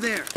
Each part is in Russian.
Over there.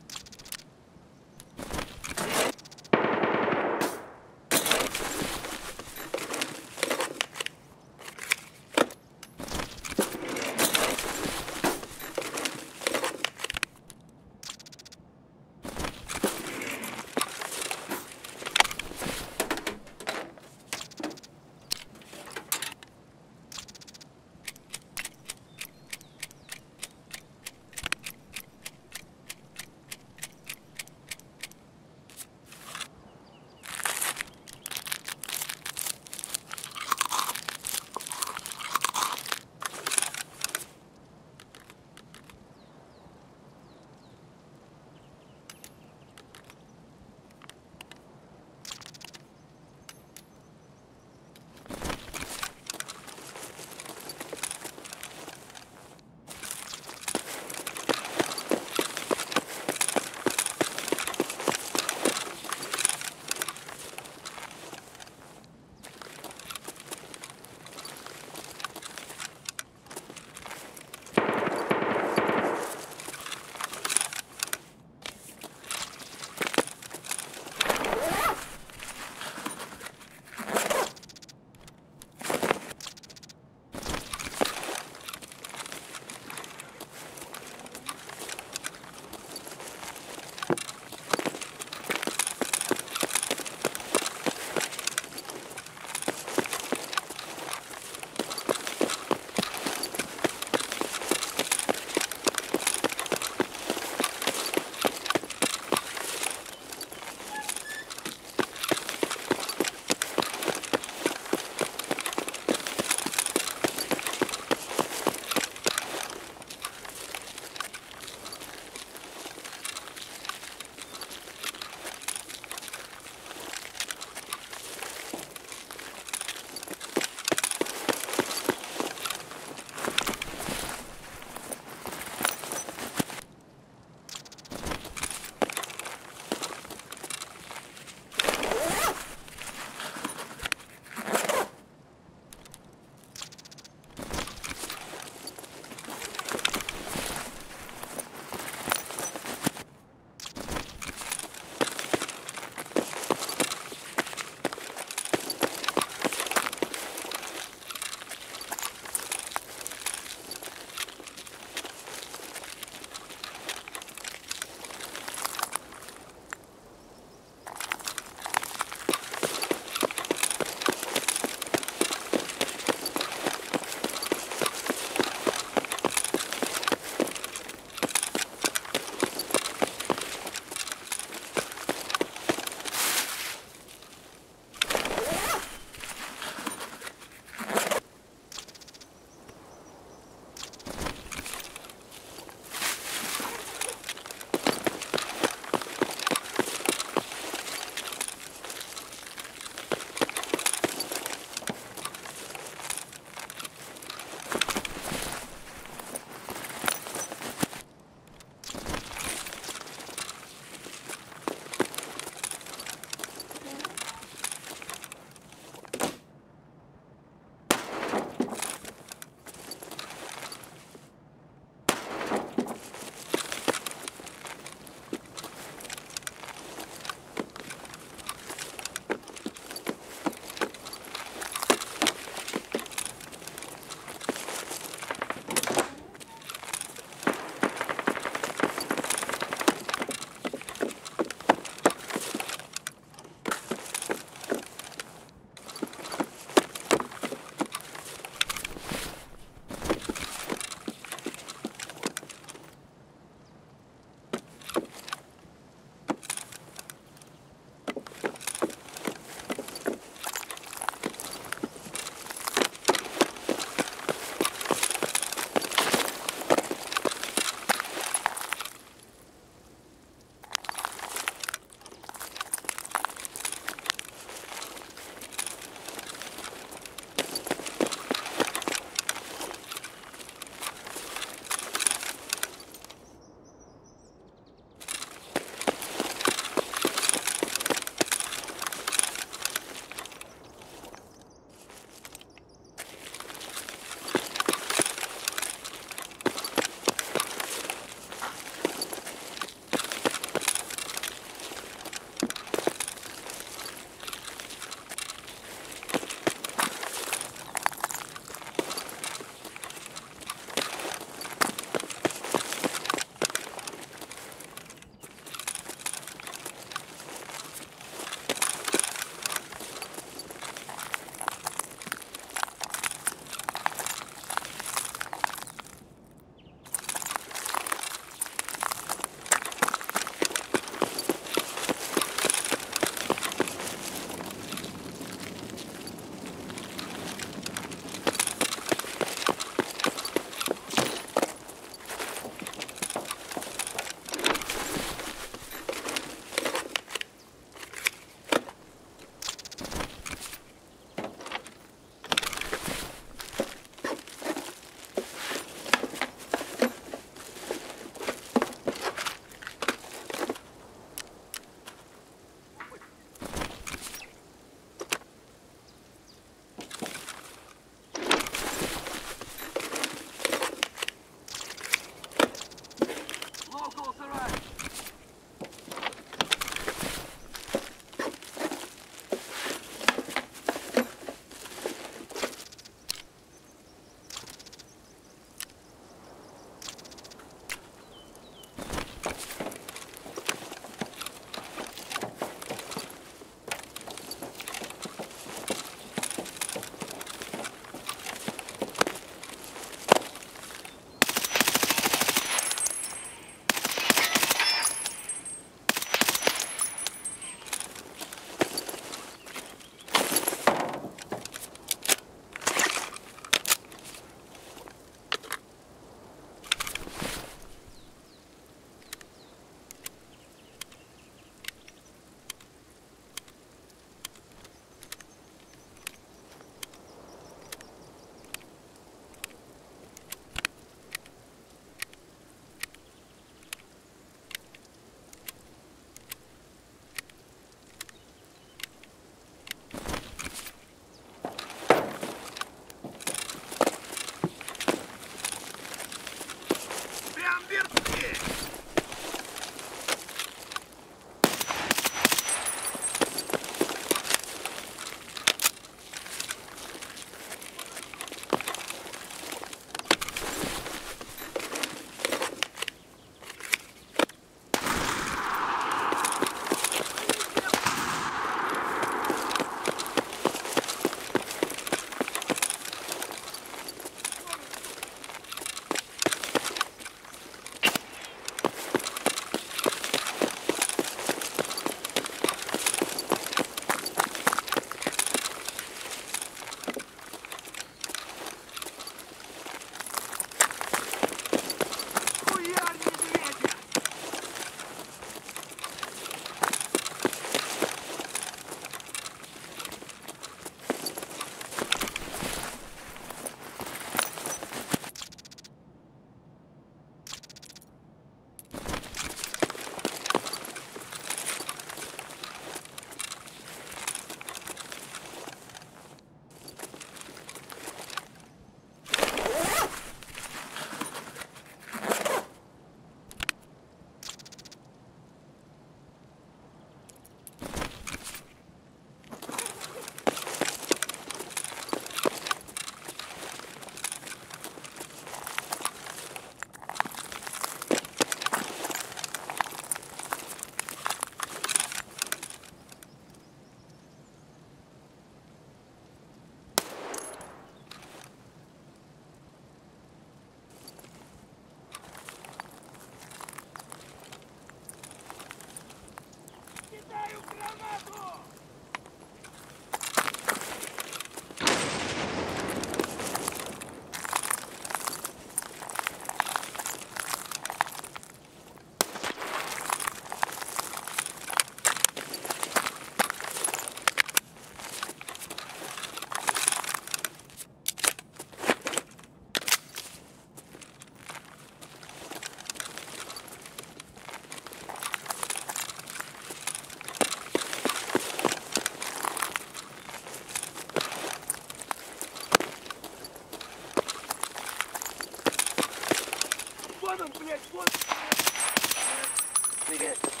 Copy this.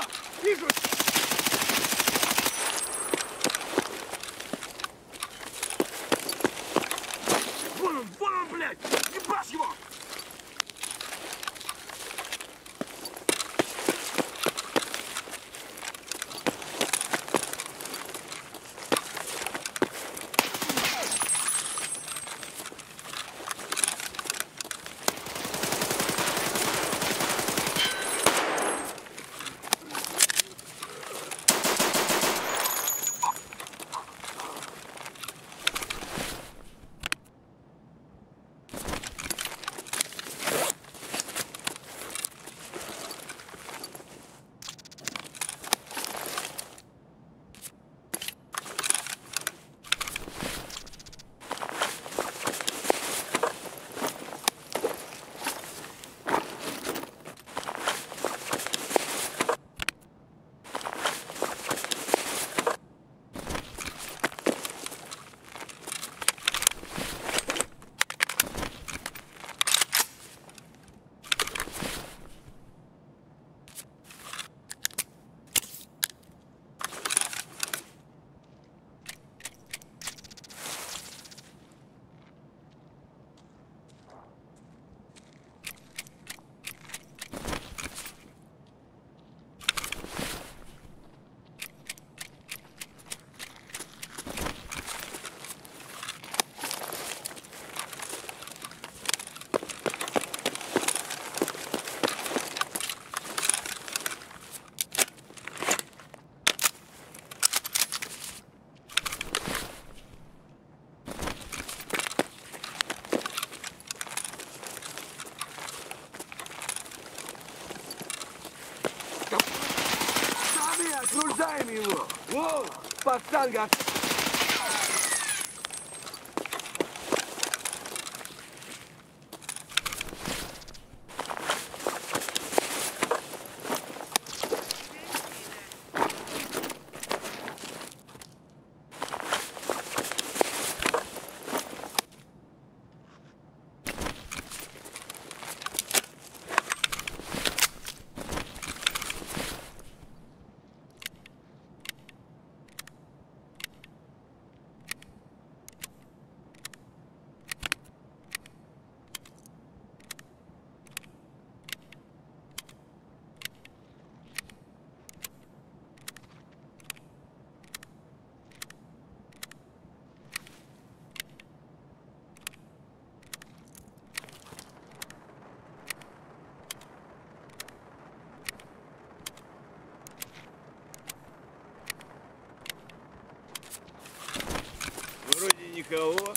e. его! Воу! Пацан, гад! go.